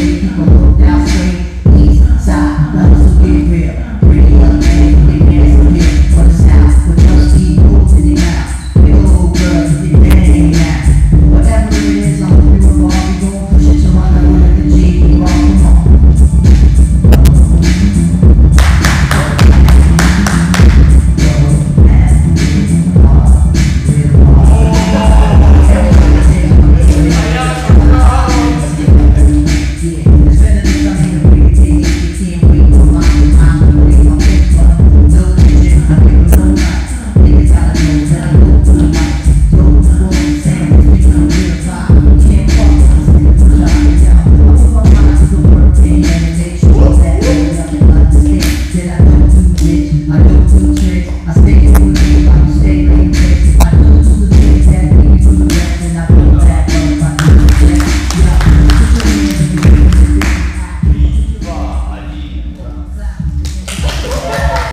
upstream, downstream. I Church of the you.